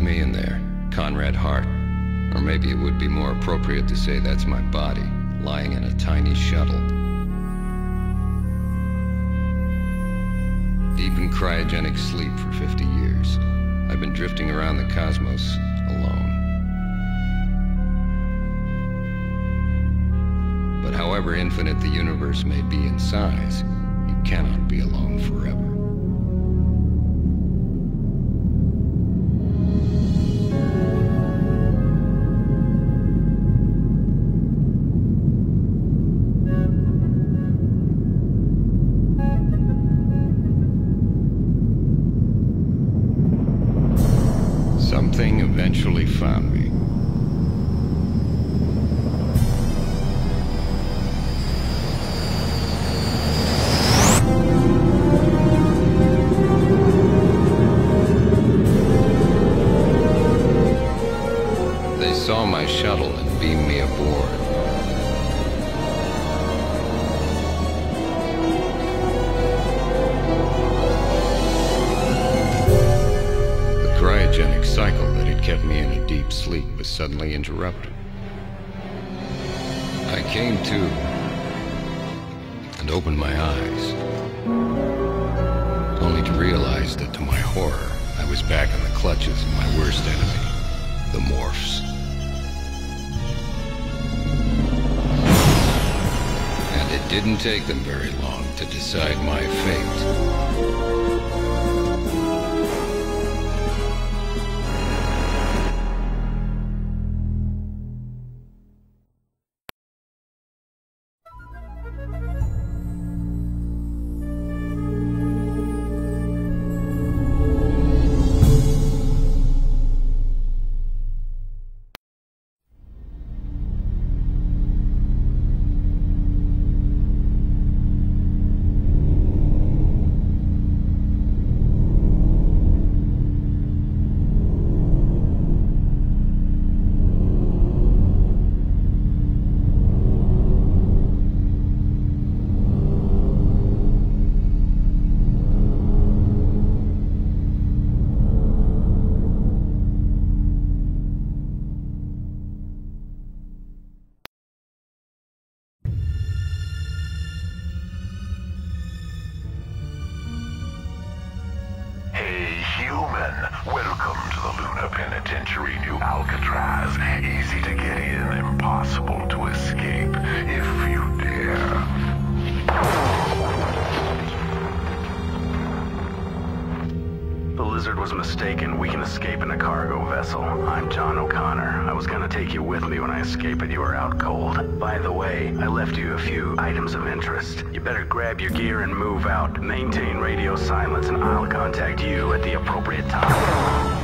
Me in there, Conrad Hart. Or maybe it would be more appropriate to say that's my body, lying in a tiny shuttle. Deep in cryogenic sleep for 50 years, I've been drifting around the cosmos alone. But however infinite the universe may be in size, you cannot be alone forever. Mistaken. We can escape in a cargo vessel. I'm John O'Conner. I was gonna take you with me when I escape, but you were out cold. By the way, I left you a few items of interest. You better grab your gear and move out. Maintain radio silence, and I'll contact you at the appropriate time.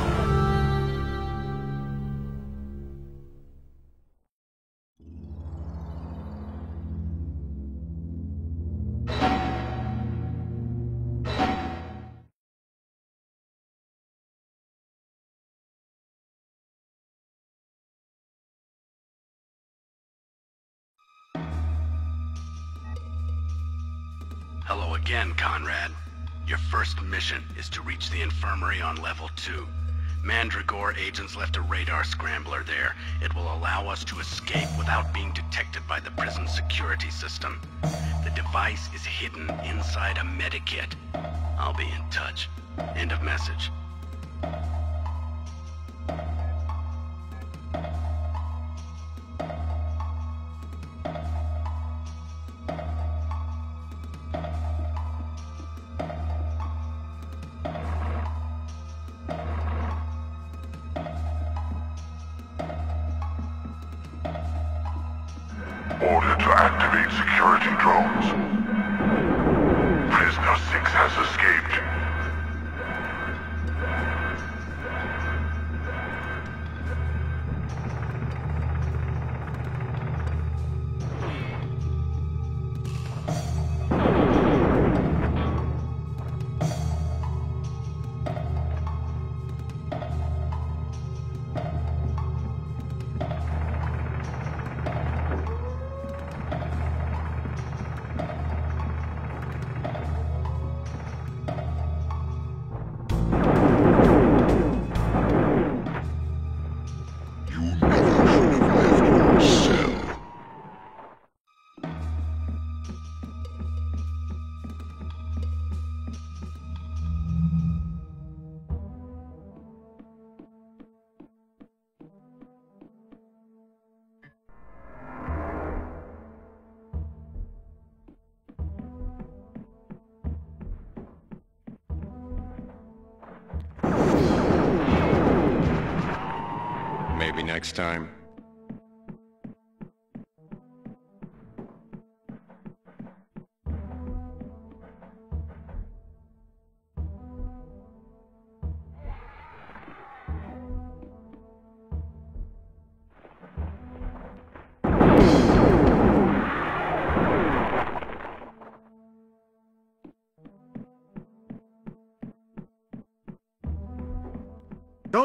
Your first mission is to reach the infirmary on level 2. Mandragore agents left a radar scrambler there. It will allow us to escape without being detected by the prison security system. The device is hidden inside a medikit. I'll be in touch. End of message.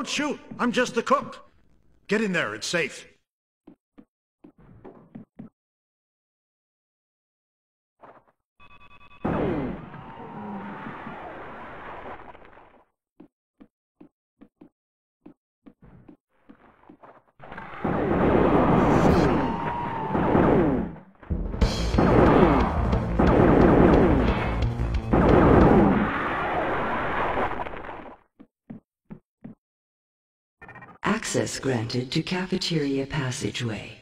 Don't shoot! I'm just the cook! Get in there, it's safe. Granted to cafeteria passageway.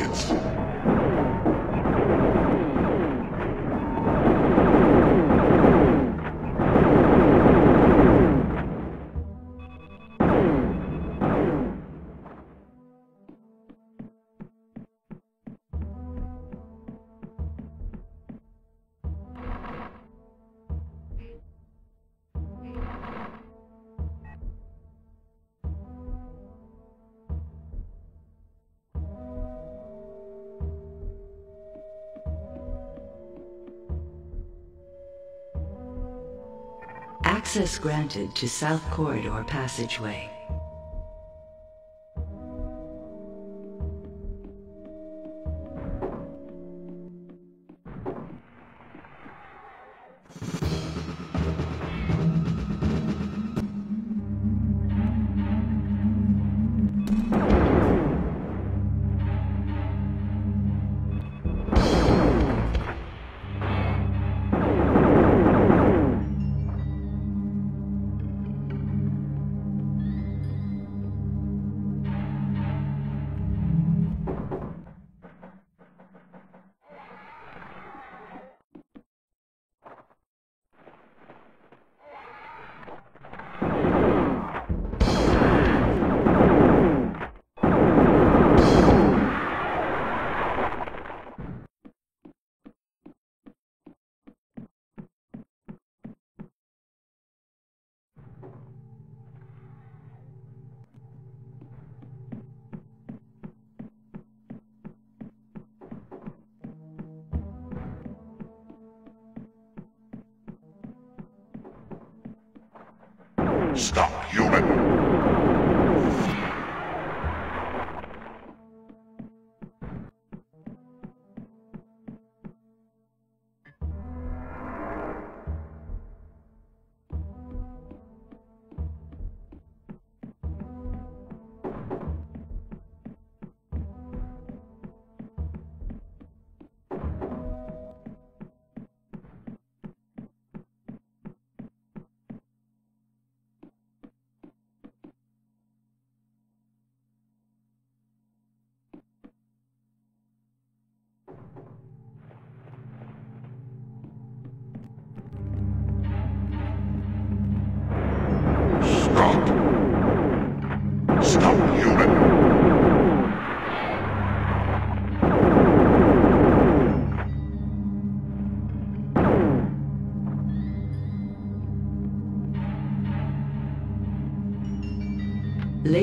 All Access granted to South Corridor passageway.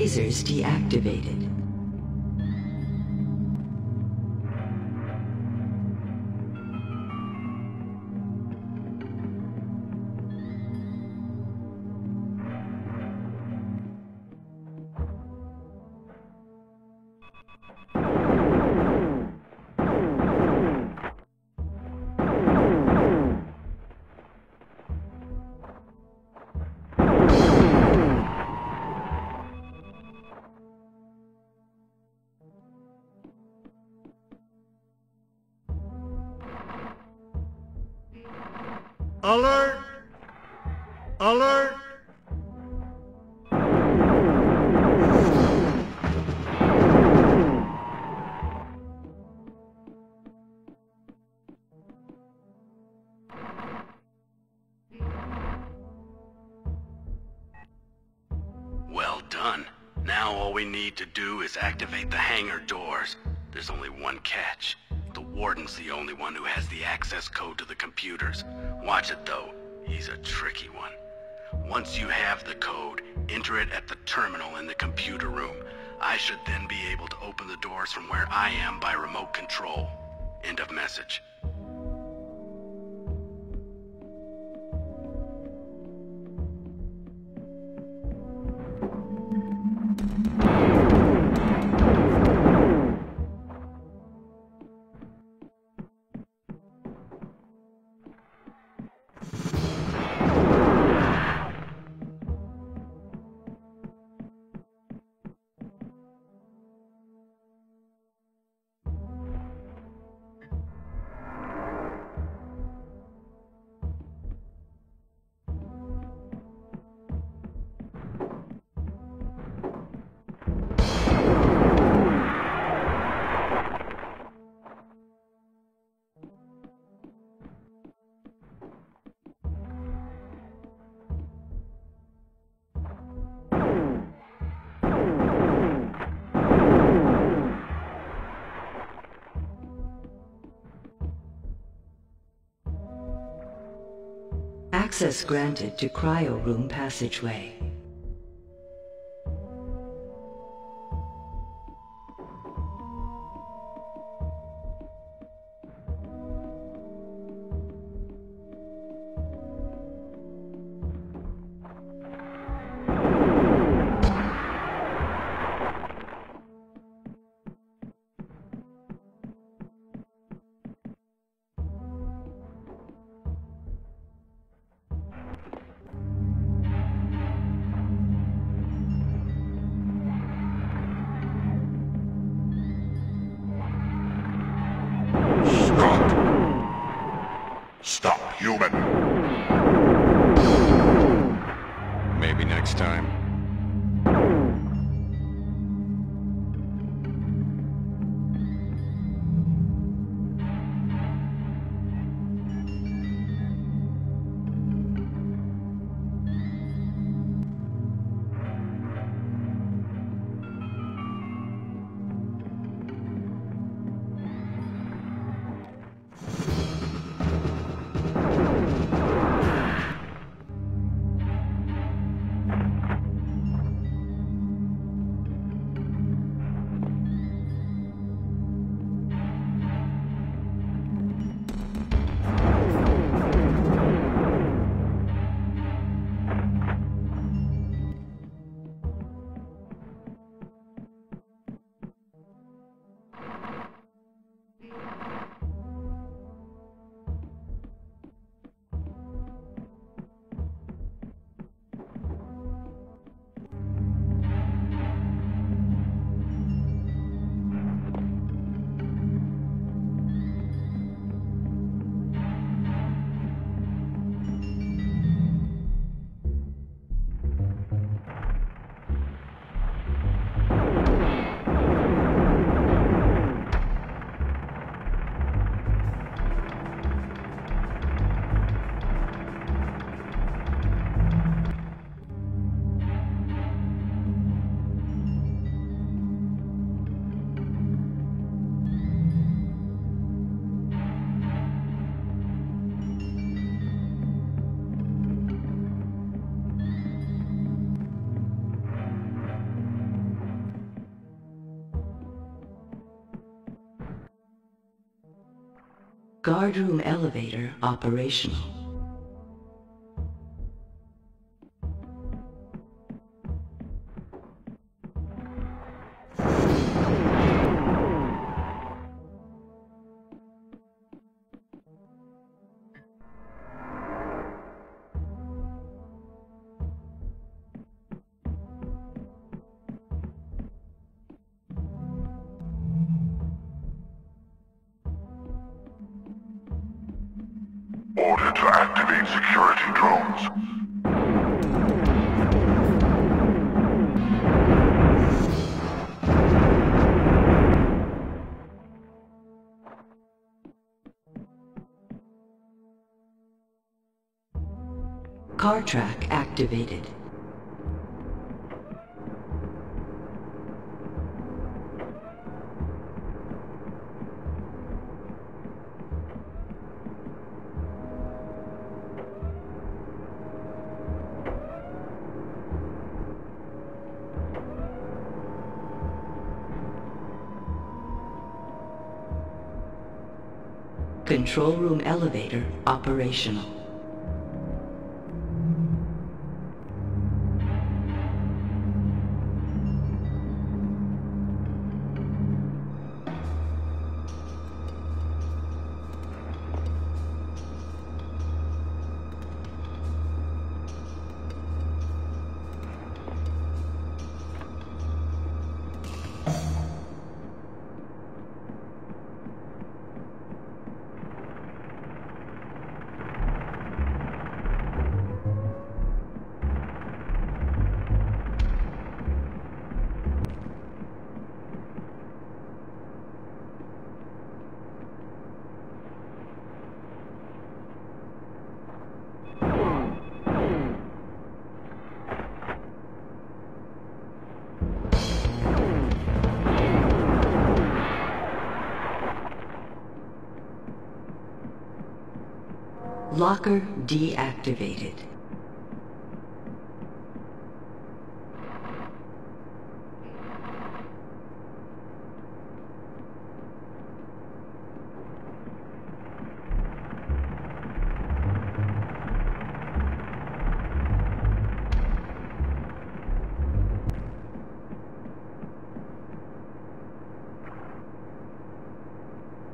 Lasers deactivated. Alert! Alert! Well done. Now all we need to do is activate the hangar doors. There's only one catch. The Warden's the only one who has the access code to the computers. Watch it though. He's a tricky one. Once you have the code, enter it at the terminal in the computer room. I should then be able to open the doors from where I am by remote control. End of message. Access granted to cryo room passageway. Guardroom elevator operational. track activated. Control room elevator operational. Locker deactivated.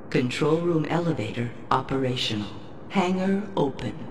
Control room elevator operational hangar open.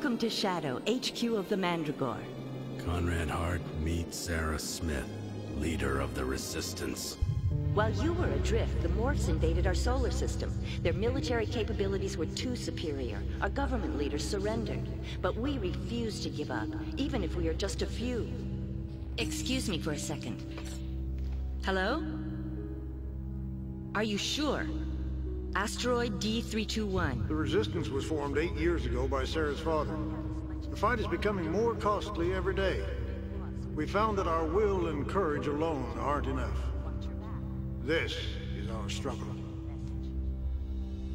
Welcome to Shadow, HQ of the Mandragore. Conrad Hart, meets Sarah Smith, leader of the Resistance. While you were adrift, the Morphs invaded our solar system. Their military capabilities were too superior. Our government leaders surrendered. But we refuse to give up, even if we are just a few. Excuse me for a second. Hello? Are you sure? Asteroid D321. The Resistance was formed eight years ago by Sarah's father. The fight is becoming more costly every day. We found that our will and courage alone aren't enough. This is our struggle.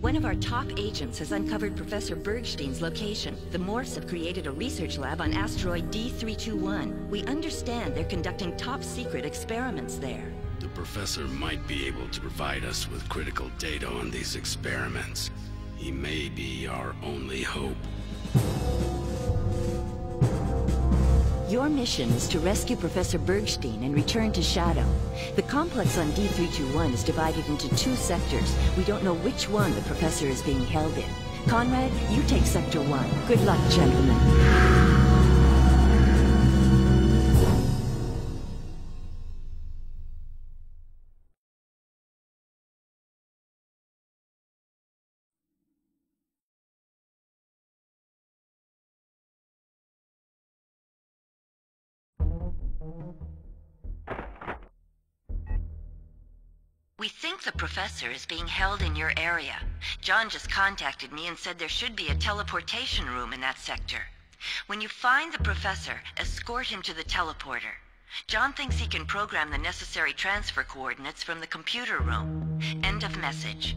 One of our top agents has uncovered Professor Bergstein's location. The Morphs have created a research lab on asteroid D321. We understand they're conducting top-secret experiments there. The Professor might be able to provide us with critical data on these experiments. He may be our only hope. Your mission is to rescue Professor Bergstein and return to Shadow. The complex on D321 is divided into two sectors. We don't know which one the Professor is being held in. Conrad, you take Sector 1. Good luck, gentlemen. Professor is being held in your area. John just contacted me and said there should be a teleportation room in that sector. When you find the professor, escort him to the teleporter. John thinks he can program the necessary transfer coordinates from the computer room. End of message.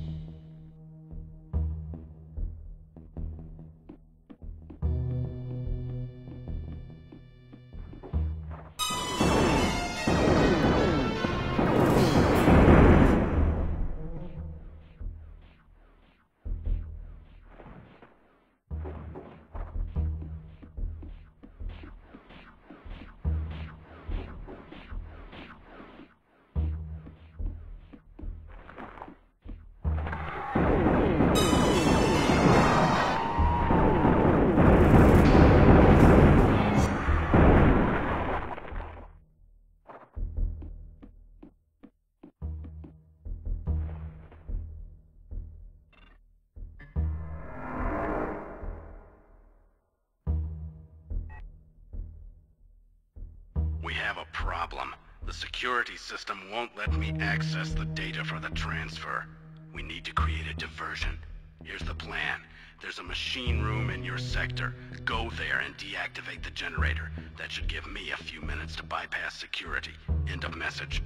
Security system won't let me access the data for the transfer. We need to create a diversion. Here's the plan. There's a machine room in your sector. Go there and deactivate the generator. That should give me a few minutes to bypass security. End of message.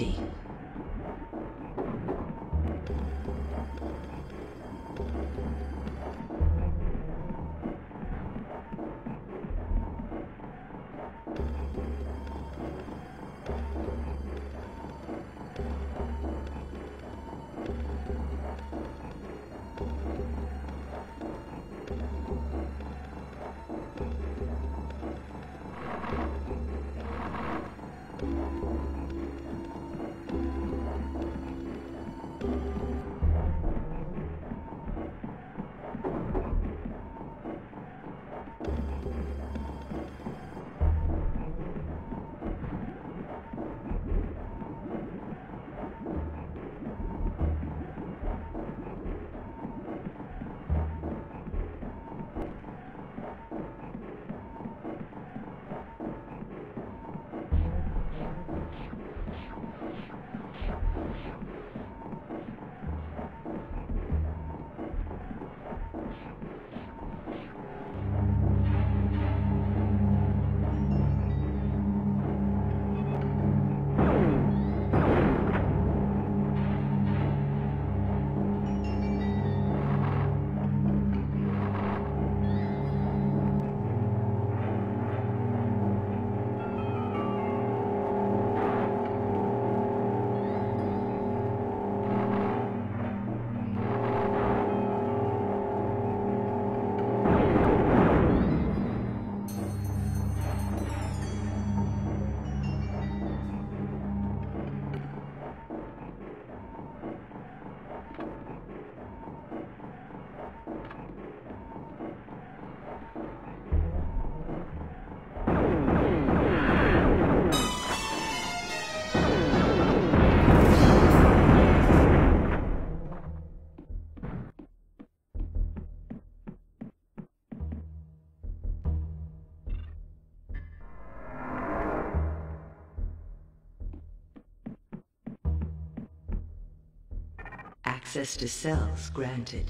Empty. To cells granted.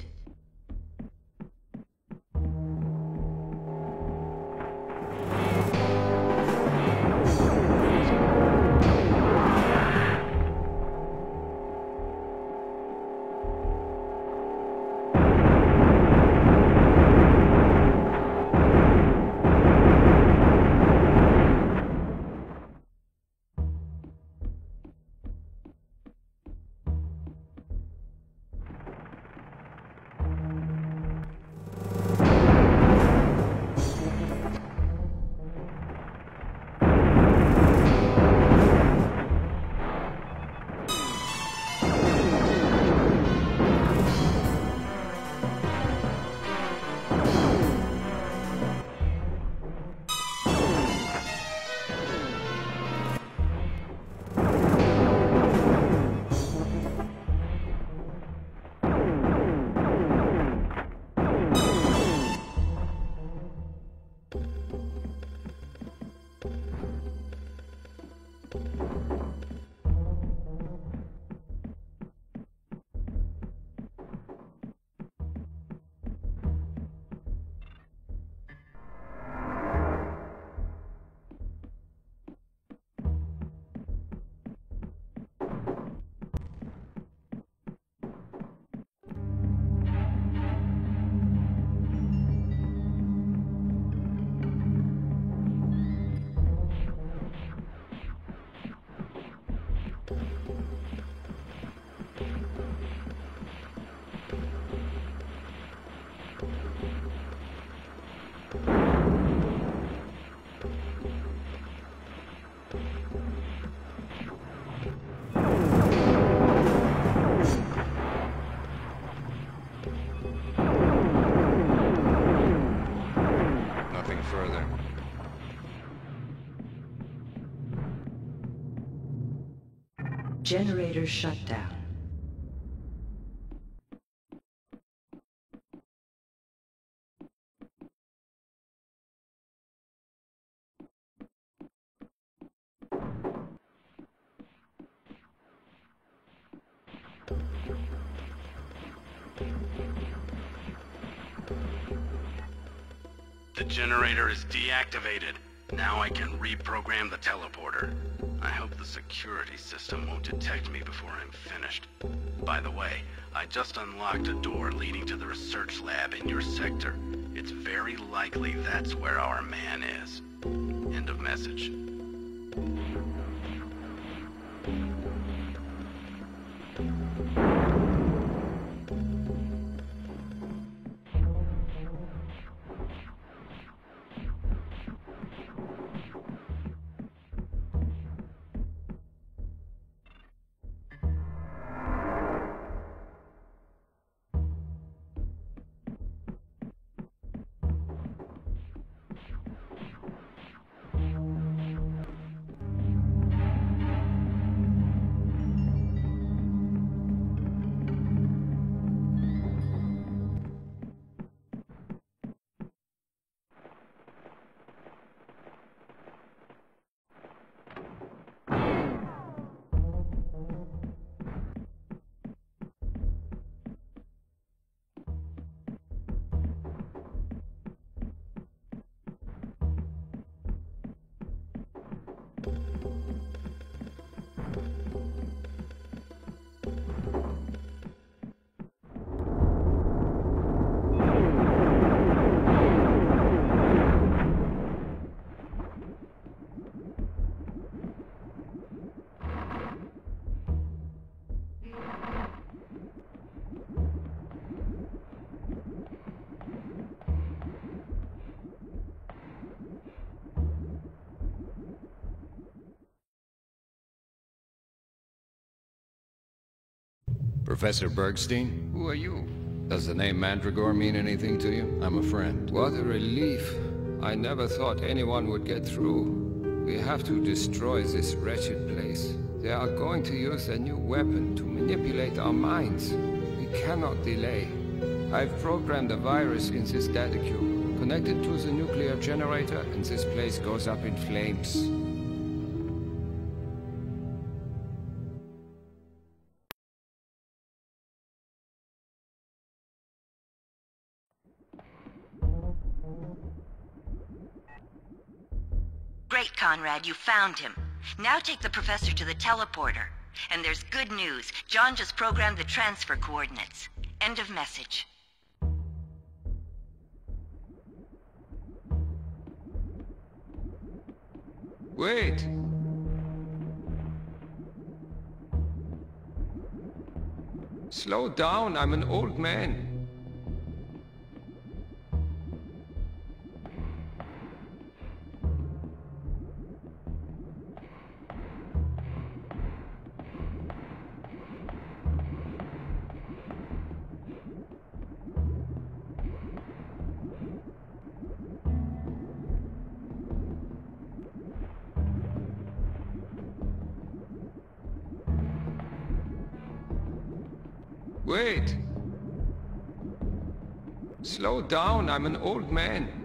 Generator shut down. The generator is deactivated. Now I can reprogram the teleporter. I hope the security system won't detect me before I'm finished. By the way, I just unlocked a door leading to the research lab in your sector. It's very likely that's where our man is. End of message. Professor Bergstein? Who are you? Does the name Mandragore mean anything to you? I'm a friend. What a relief. I never thought anyone would get through. We have to destroy this wretched place. They are going to use a new weapon to manipulate our minds. We cannot delay. I've programmed a virus in this data cube, connected to the nuclear generator, and this place goes up in flames. Great, Conrad, you found him. Now take the professor to the teleporter. And there's good news. John just programmed the transfer coordinates. End of message. Wait! Slow down, I'm an old man. Down, I'm an old man.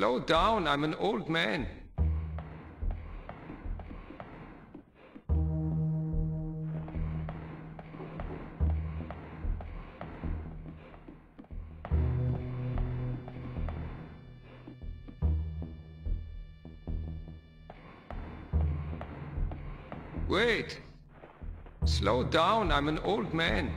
Slow down, I'm an old man. Wait! Slow down, I'm an old man.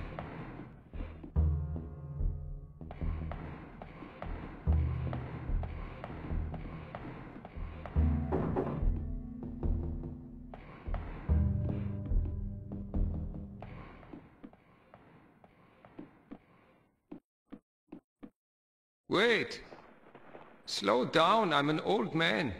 Down, I'm an old man.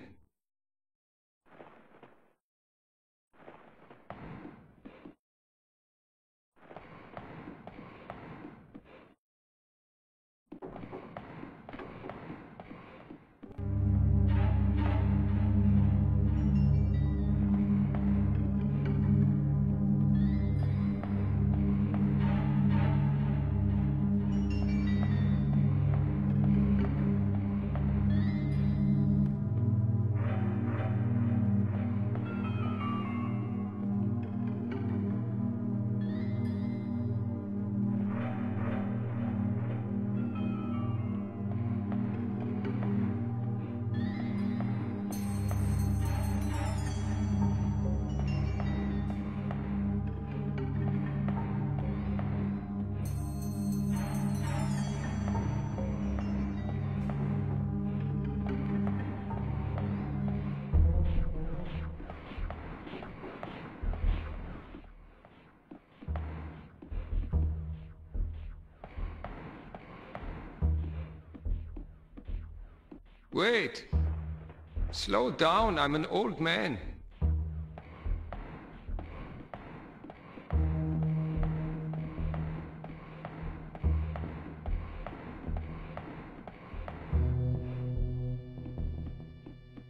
Down, I'm an old man.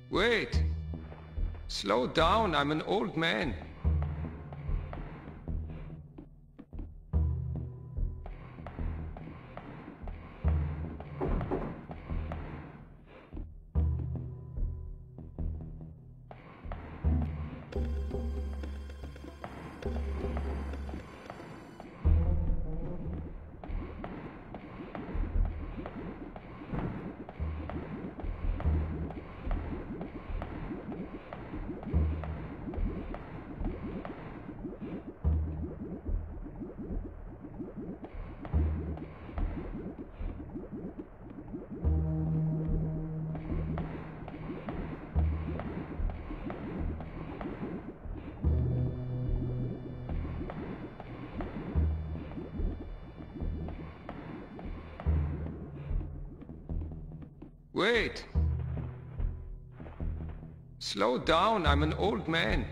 Wait! Slow down, I'm an old man. Wait. Slow down, I'm an old man.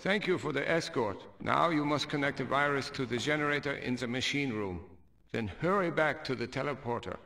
Thank you for the escort. Now you must connect the virus to the generator in the machine room. Then hurry back to the teleporter.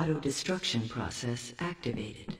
Auto-destruction process activated.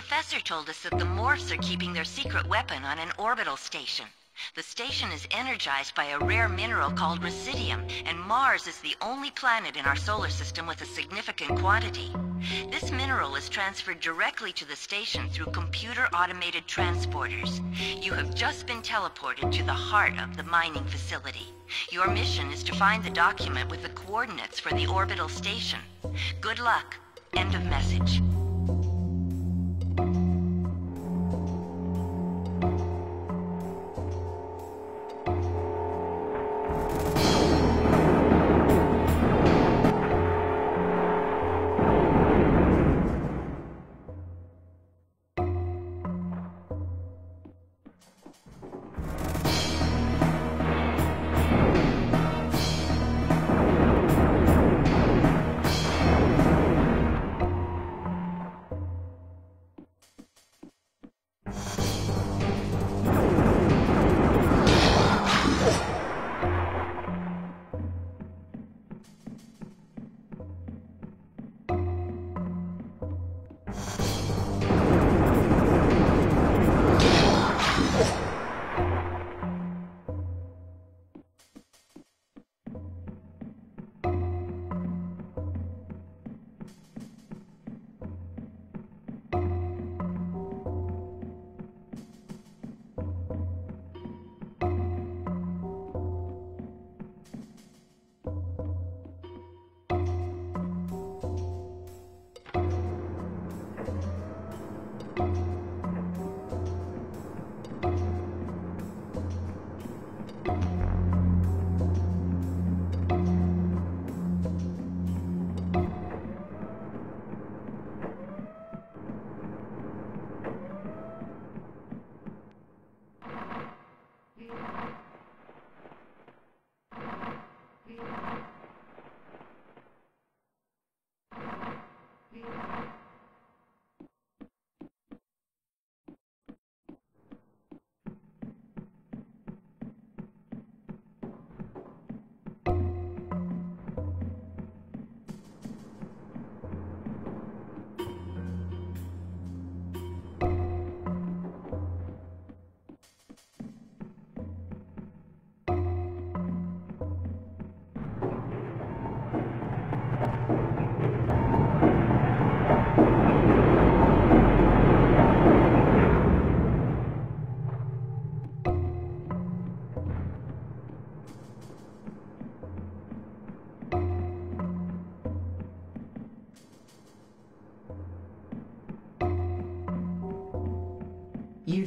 Professor told us that the Morphs are keeping their secret weapon on an orbital station. The station is energized by a rare mineral called residium, and Mars is the only planet in our solar system with a significant quantity. This mineral is transferred directly to the station through computer-automated transporters. You have just been teleported to the heart of the mining facility. Your mission is to find the document with the coordinates for the orbital station. Good luck. End of message.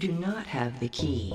Do not have the key.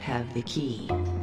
Not have the key.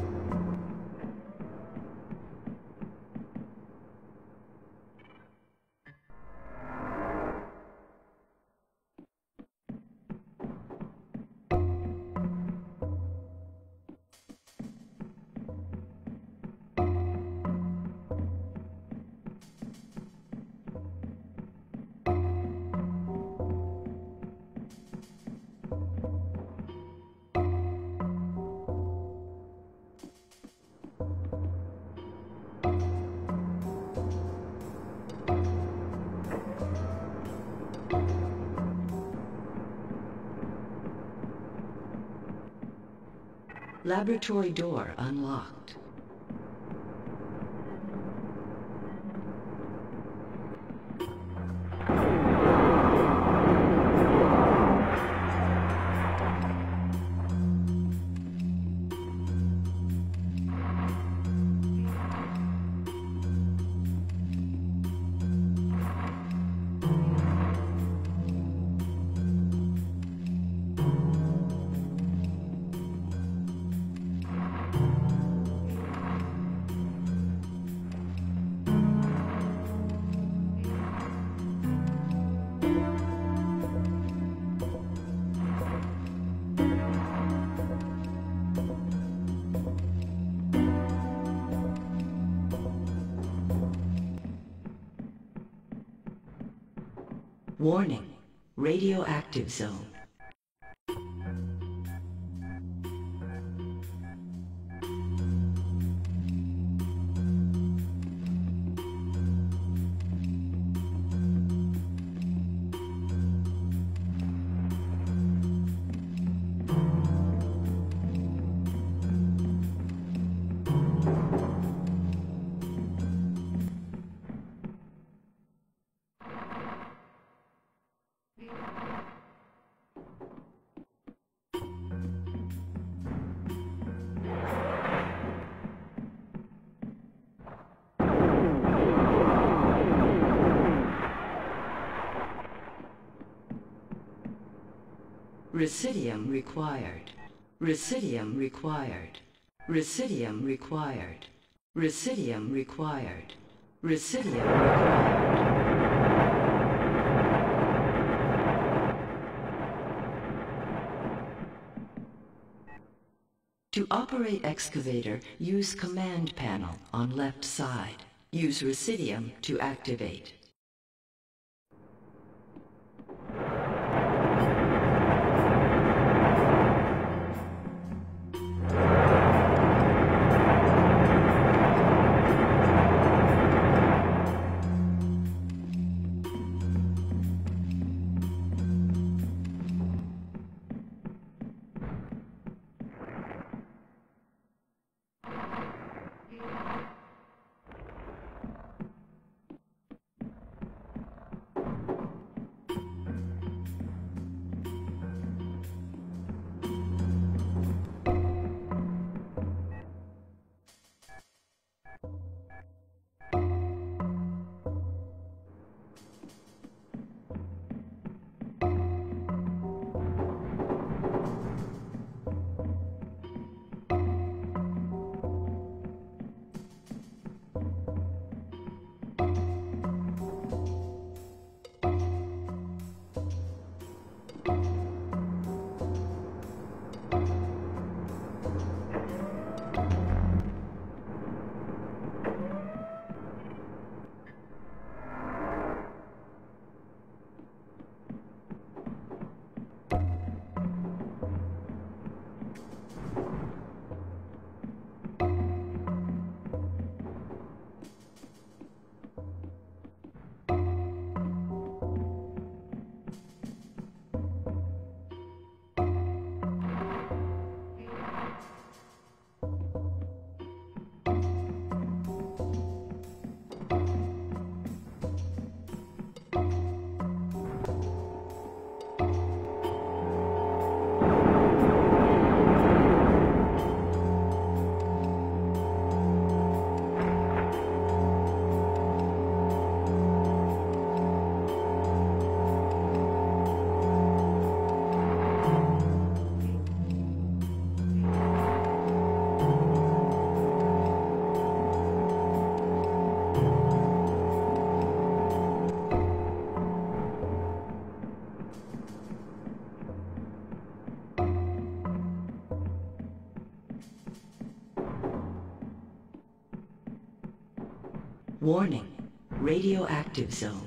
Laboratory door unlocked. Radioactive zone. Residium required. Residium required. Residium required. Residium required. To operate excavator, use command panel on left side. Use Residium to activate. Warning. Radioactive zone.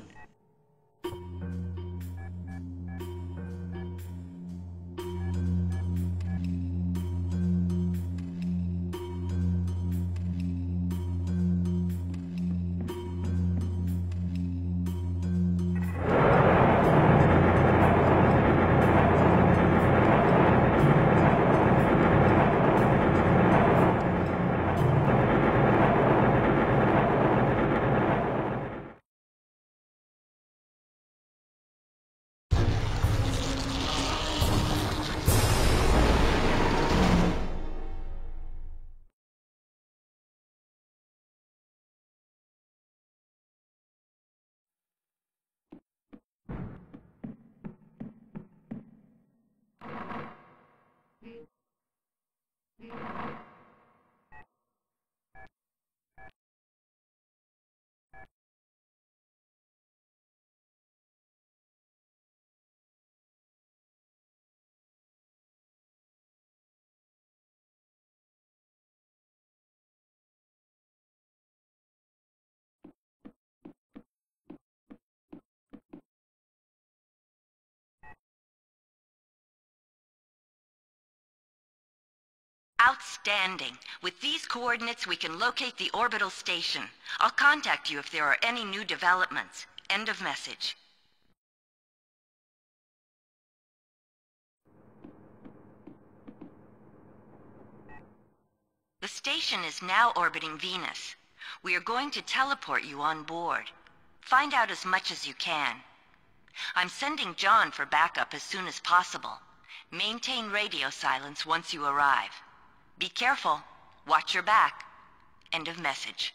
Outstanding. With these coordinates, we can locate the orbital station. I'll contact you if there are any new developments. End of message. The station is now orbiting Venus. We are going to teleport you on board. Find out as much as you can. I'm sending John for backup as soon as possible. Maintain radio silence once you arrive. Be careful. Watch your back. End of message.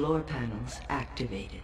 Floor panels activated.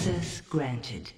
Access granted.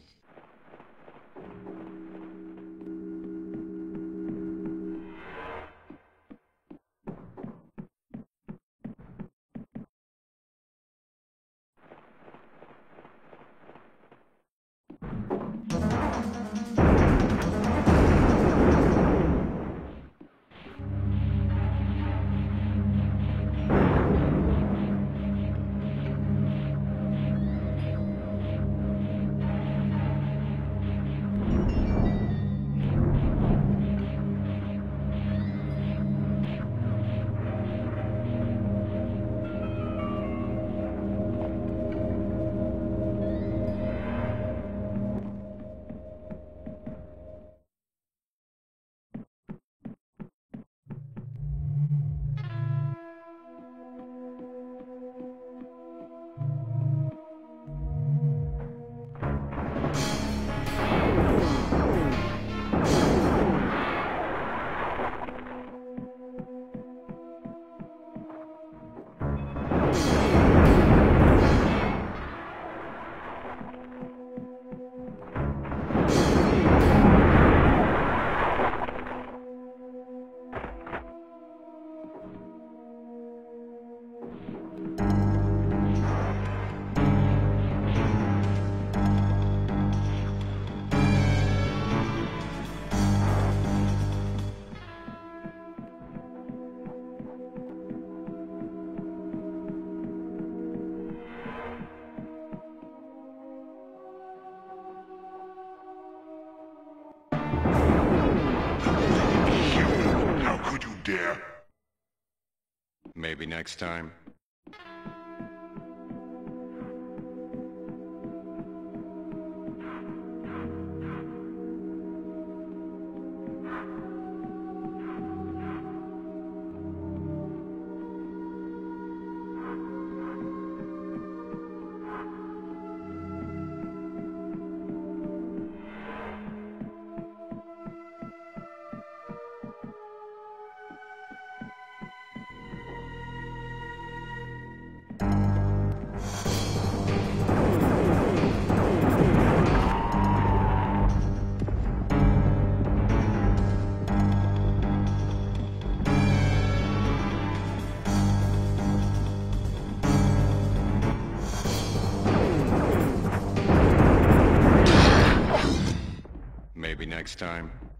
Maybe next time. Next time.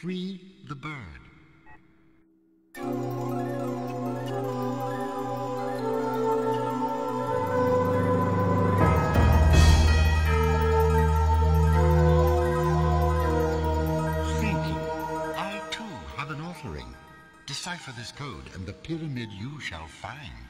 Free the bird. Decipher this code and the pyramid you shall find.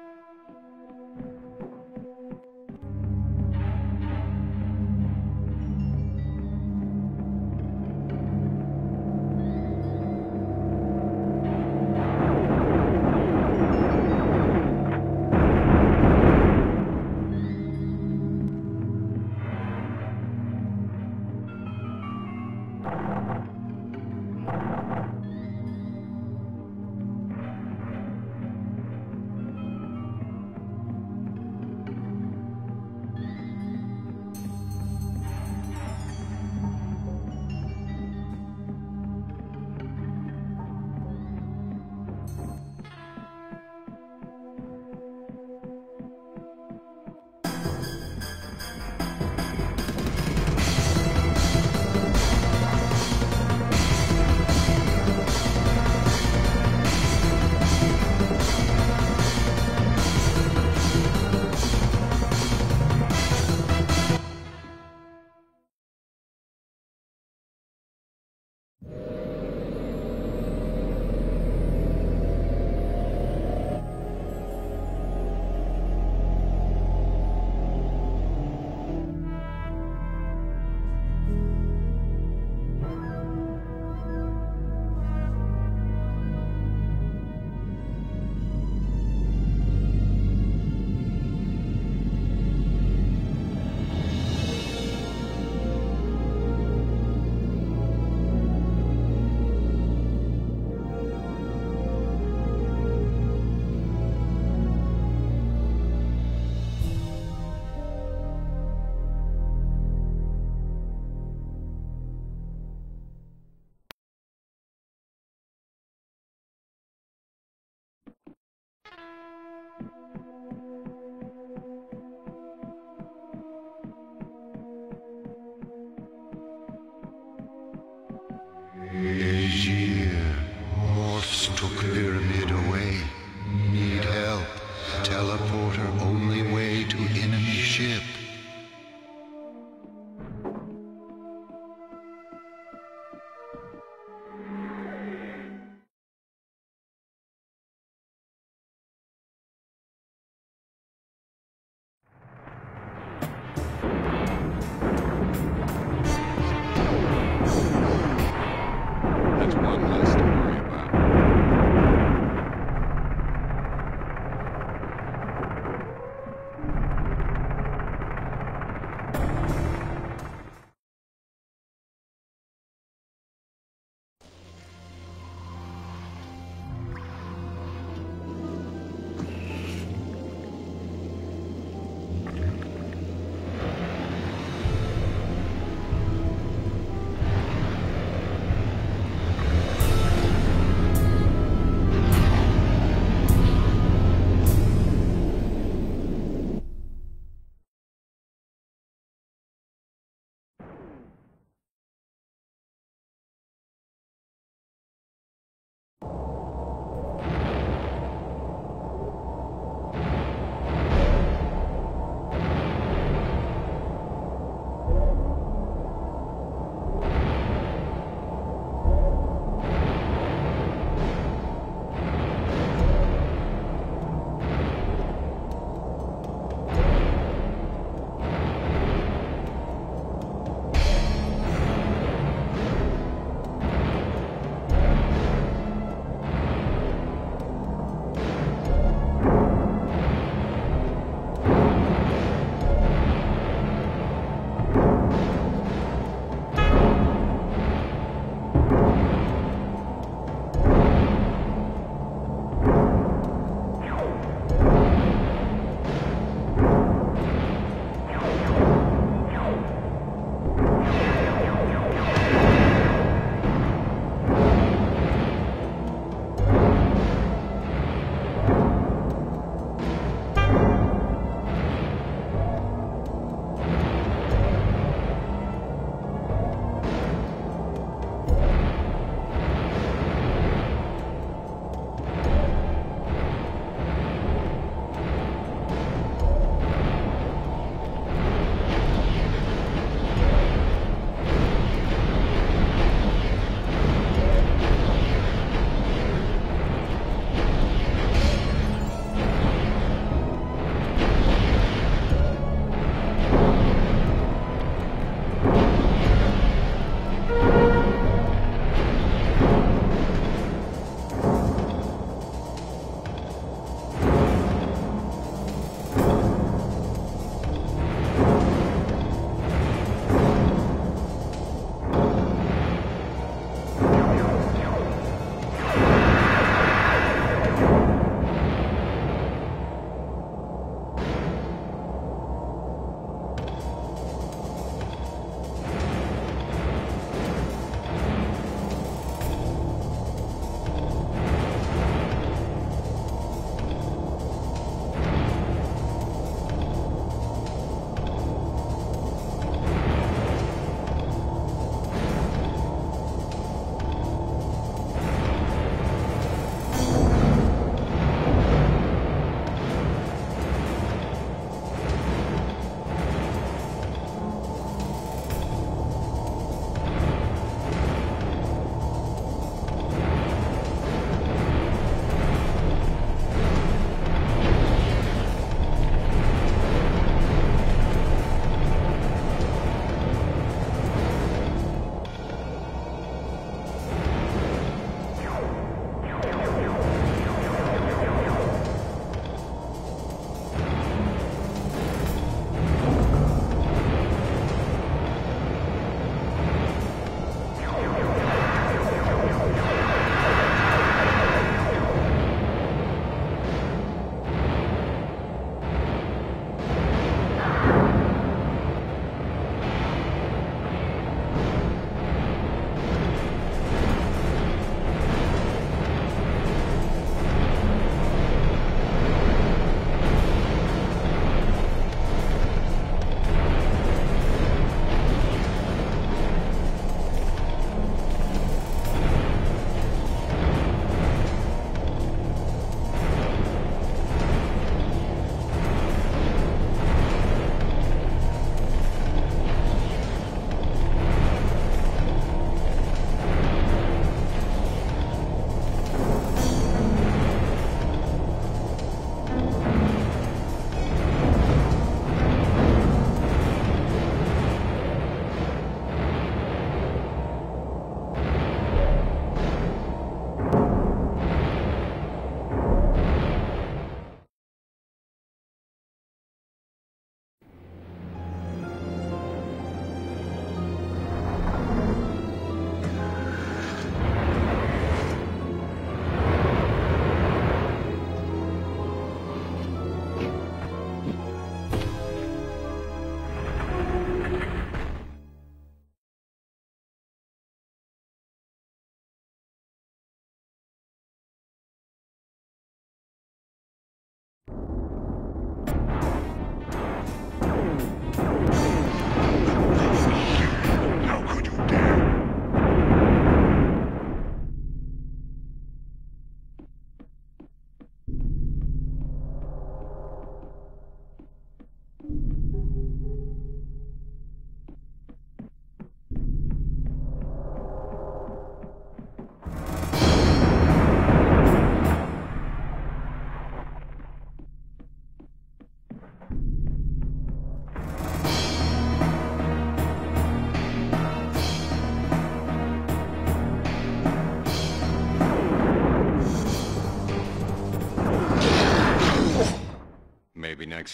Thank you.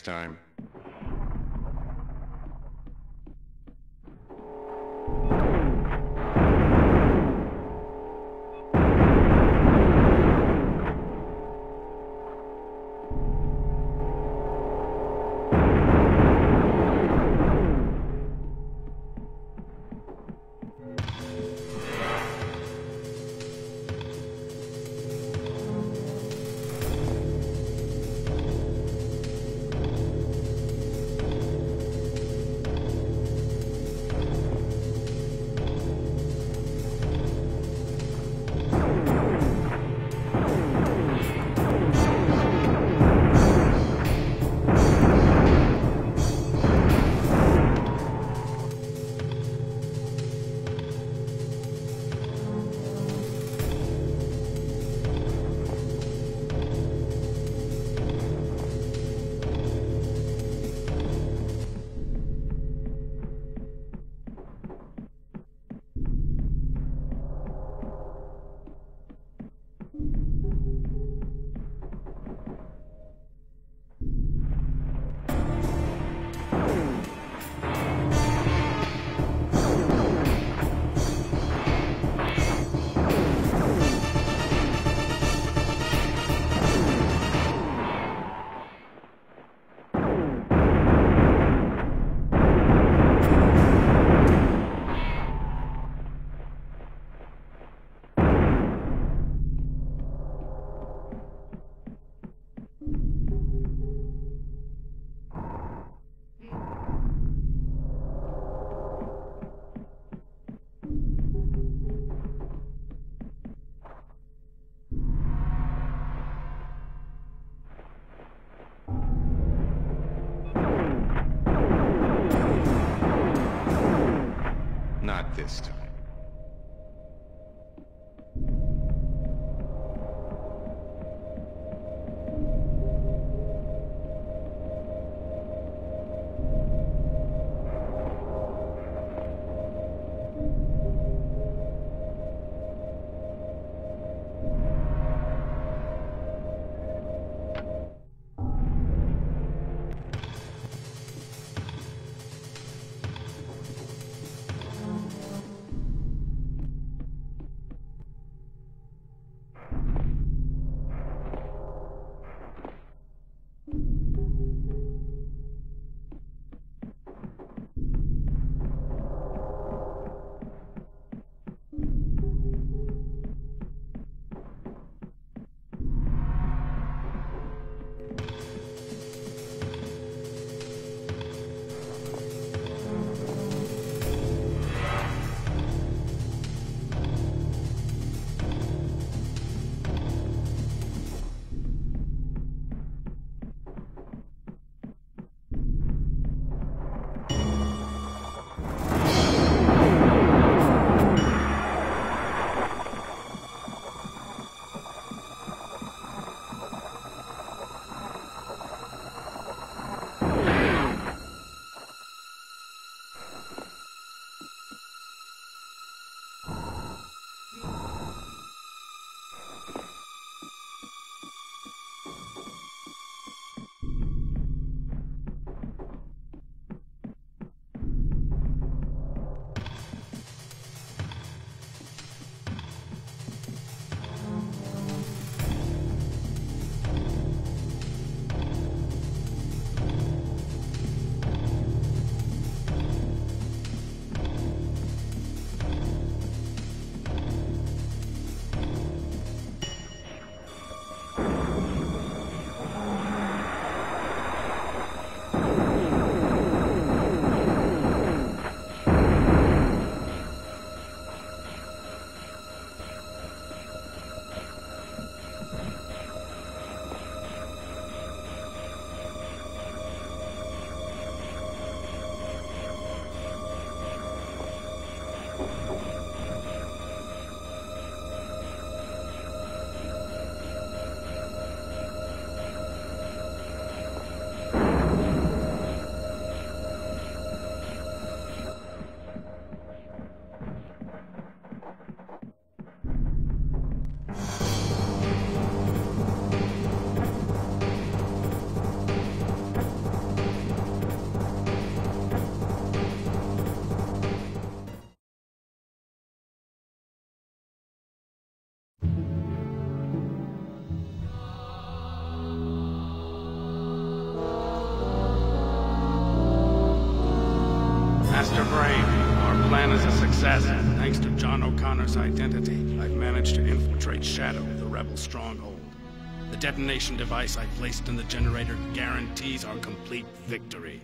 Time. John O'Conner's identity, I've managed to infiltrate Shadow, the rebel stronghold. The detonation device I placed in the generator guarantees our complete victory.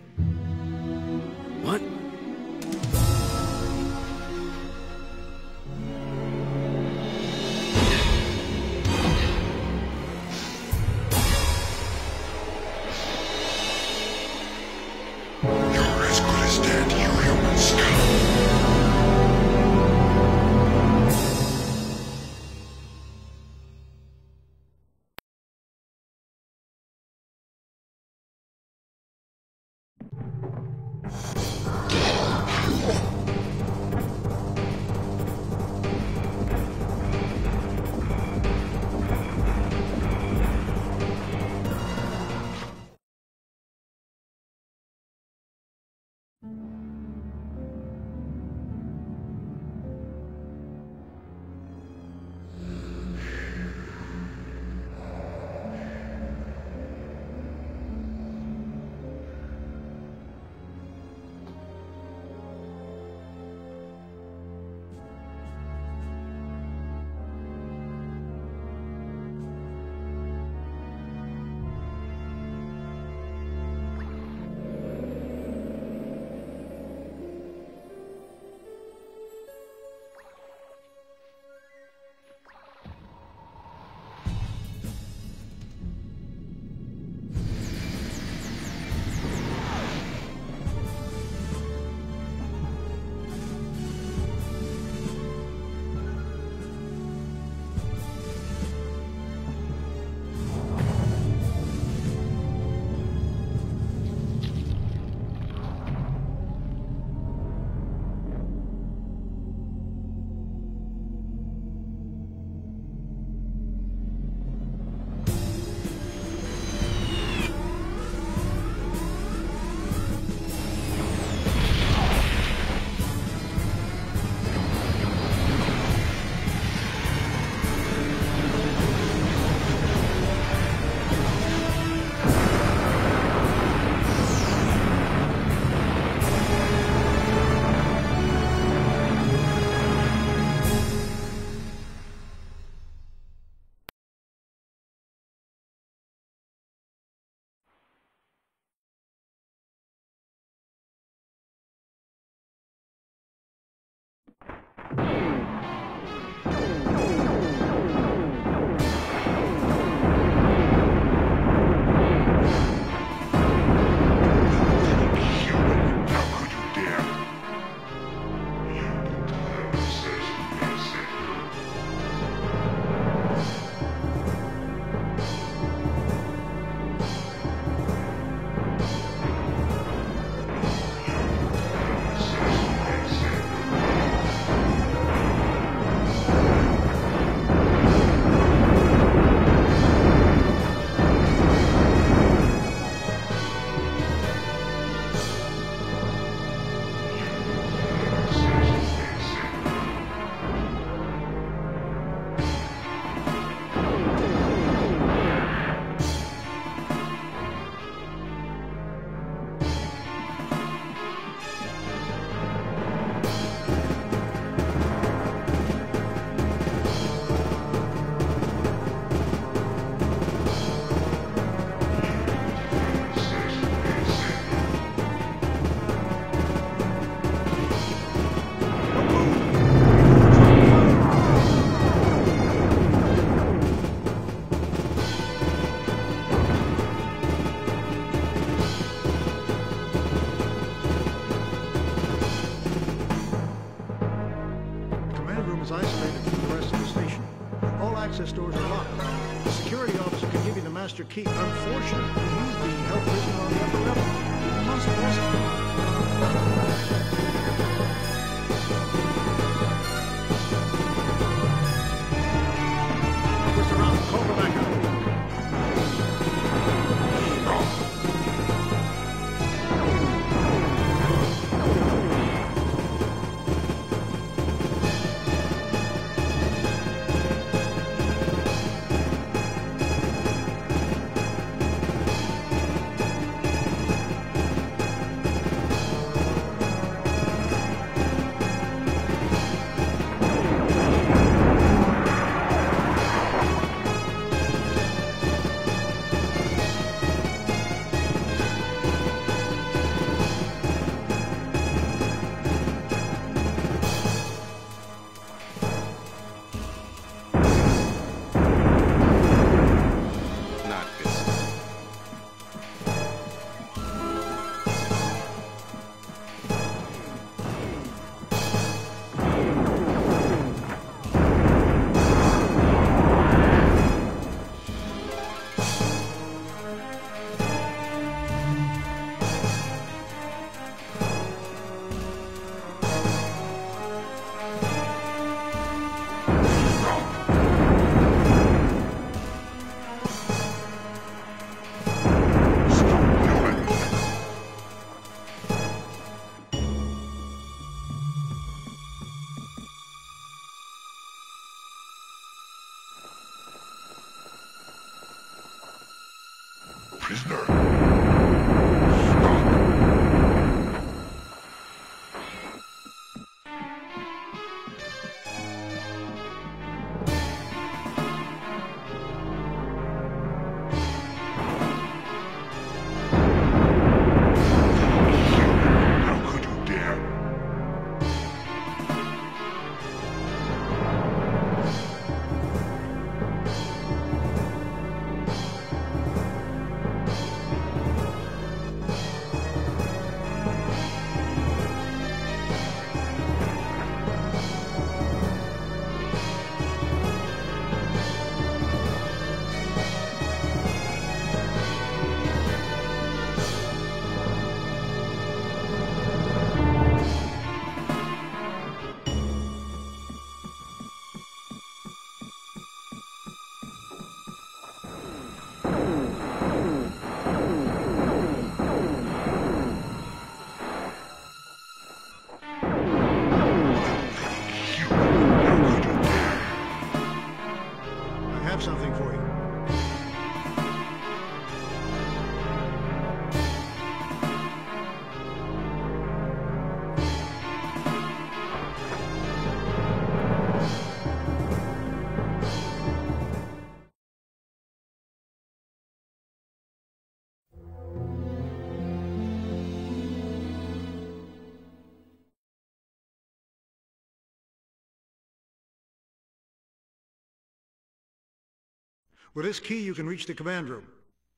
With this key, you can reach the command room.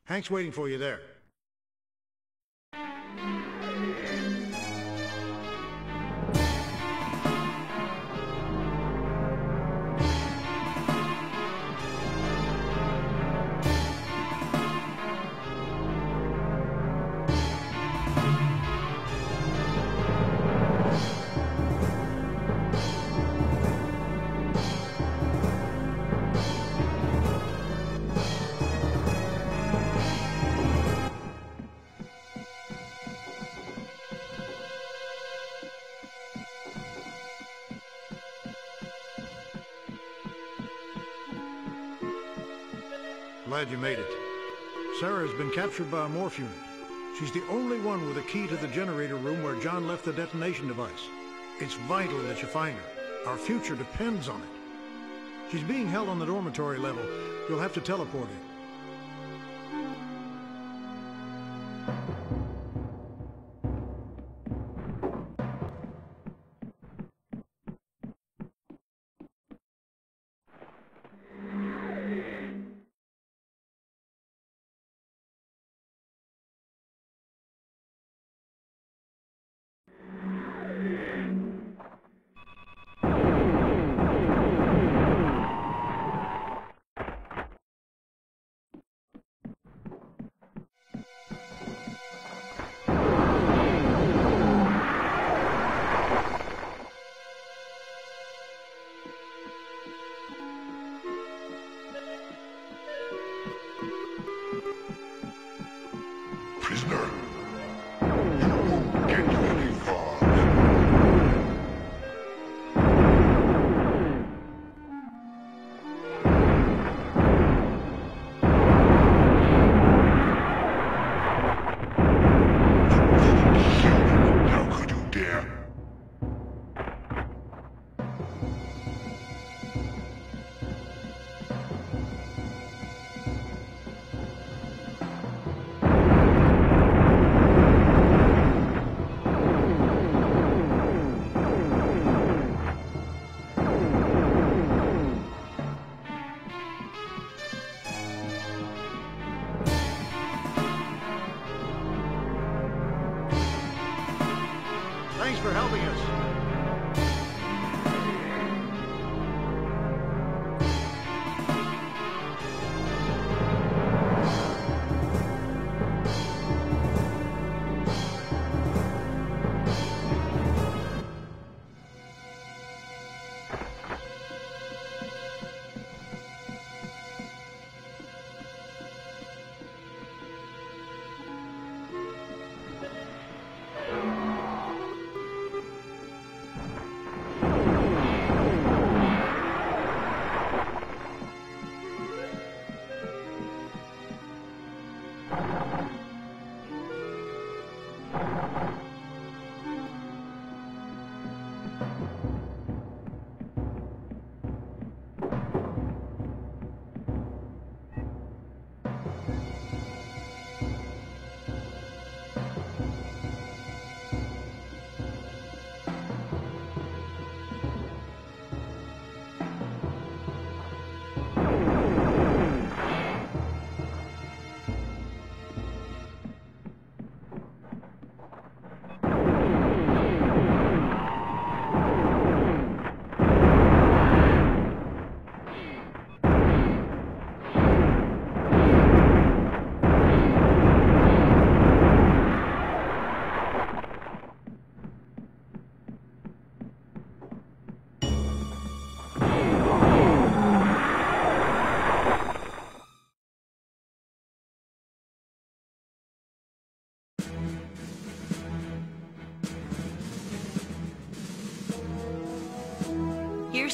Hank's waiting for you there. Been captured by a morph unit. She's the only one with a key to the generator room where John left the detonation device. It's vital that you find her. Our future depends on it. She's being held on the dormitory level. You'll have to teleport in.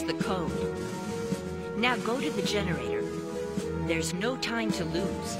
The code. Now go to the generator. There's no time to lose.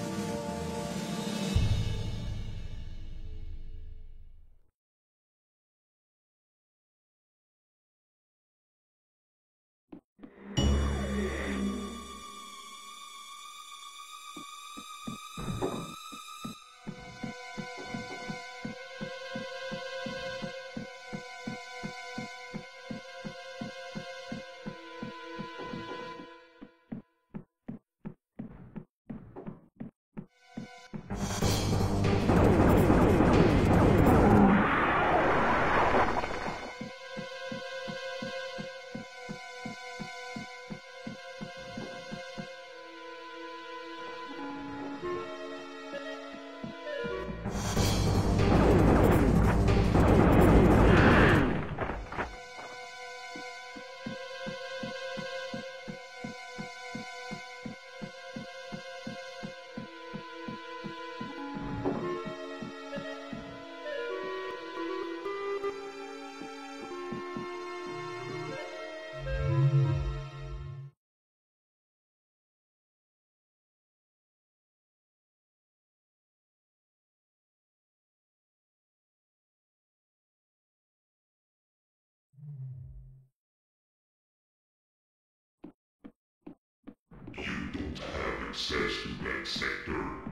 You don't have access to that sector.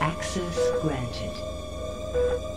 Access granted.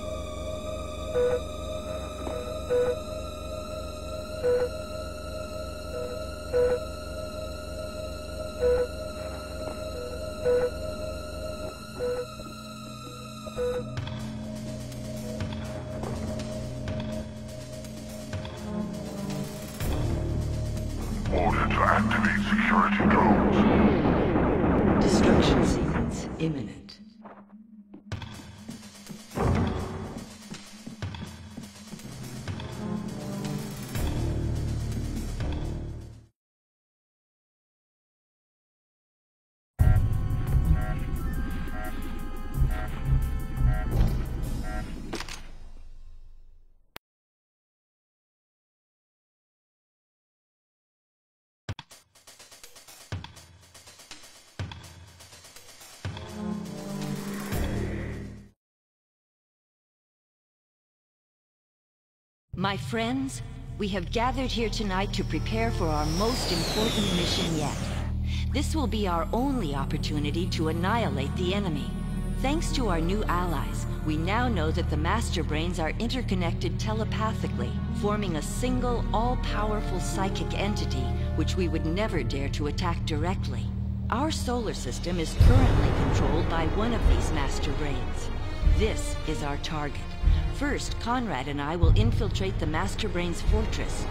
My friends, We have gathered here tonight to prepare for our most important mission yet. This will be our only opportunity to annihilate the enemy. Thanks to our new allies, we now know that the Master Brains are interconnected telepathically, forming a single, all-powerful psychic entity which we would never dare to attack directly. Our solar system is currently controlled by one of these Master Brains. This is our target. First, Conrad and I will infiltrate the Master Brain's fortress.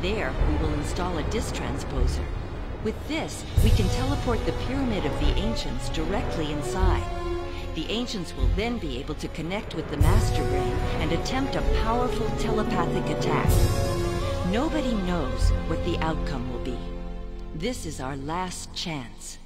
There, we will install a disk transposer. With this, we can teleport the Pyramid of the Ancients directly inside. The Ancients will then be able to connect with the Master Brain and attempt a powerful telepathic attack. Nobody knows what the outcome will be. This is our last chance.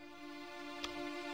On behalf of the Mandragore, I'd like to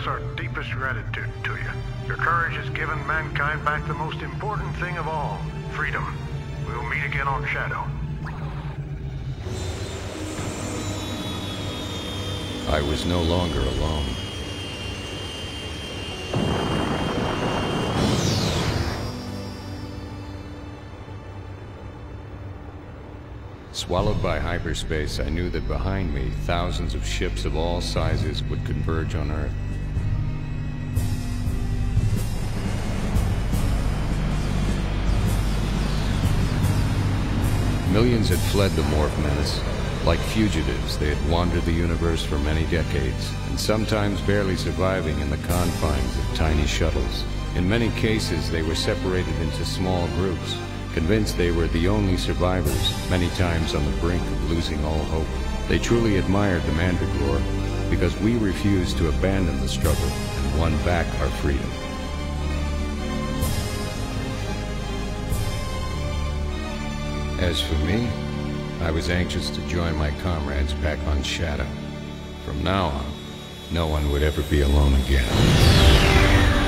express our deepest gratitude to you. Your courage has given mankind back the most important thing of all, freedom. We'll meet again on Shadow. I was no longer alone. Swallowed by hyperspace, I knew that behind me, thousands of ships of all sizes would converge on Earth. Millions had fled the Morph menace. Like fugitives, they had wandered the universe for many decades, and sometimes barely surviving in the confines of tiny shuttles. In many cases, they were separated into small groups, convinced they were the only survivors, many times on the brink of losing all hope. They truly admired the Mandragore because we refused to abandon the struggle and won back our freedom. As for me, I was anxious to join my comrades back on Shadow. From now on, no one would ever be alone again.